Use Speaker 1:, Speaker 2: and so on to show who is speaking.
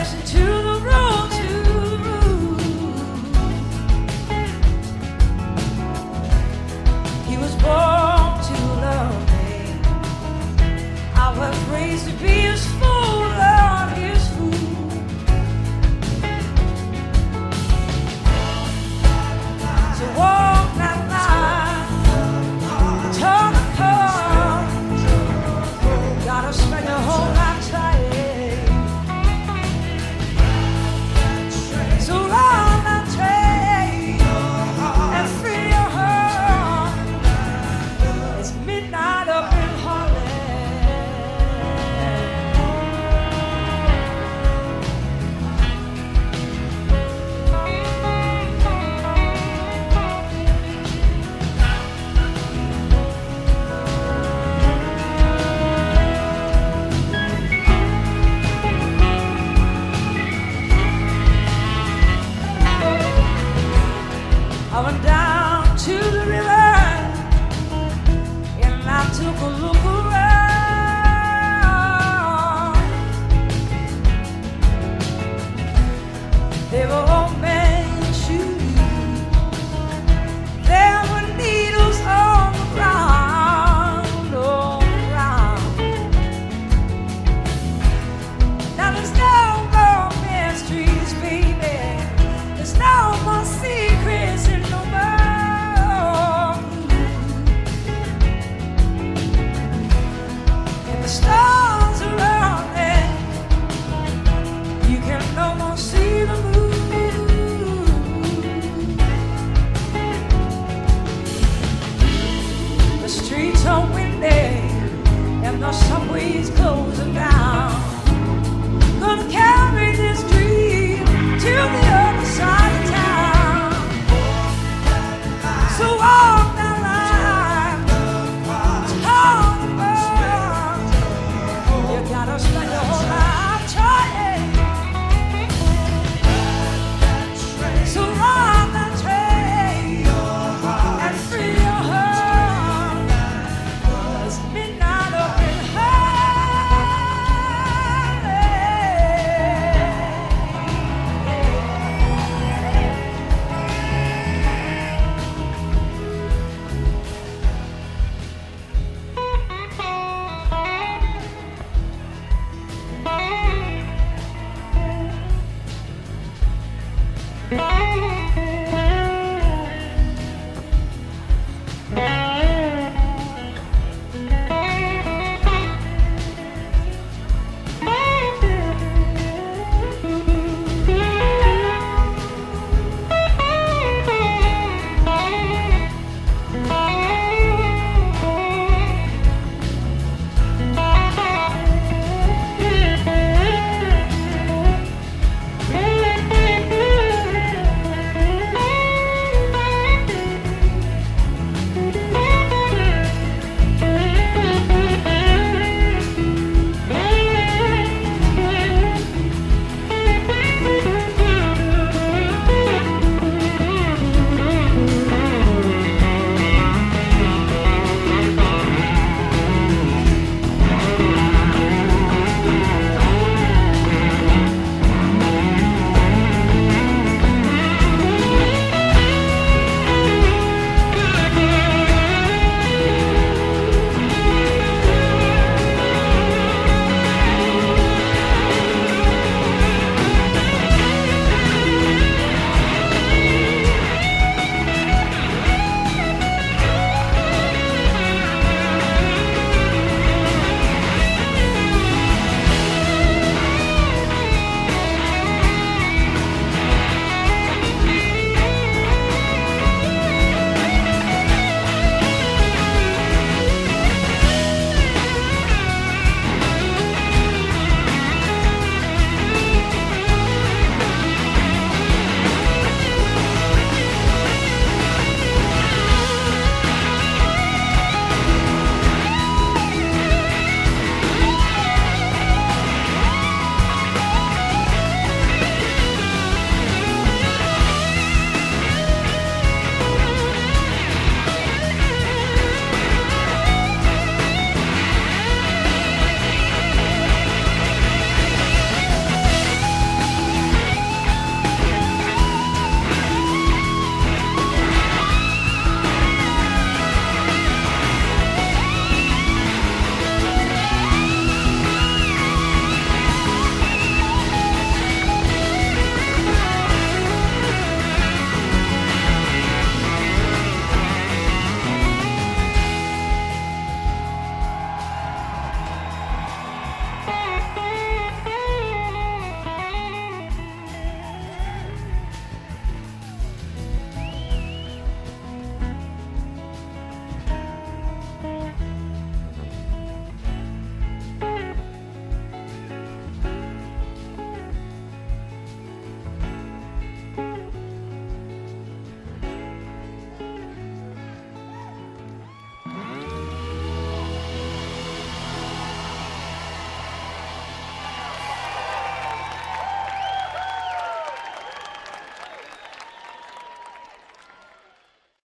Speaker 1: person to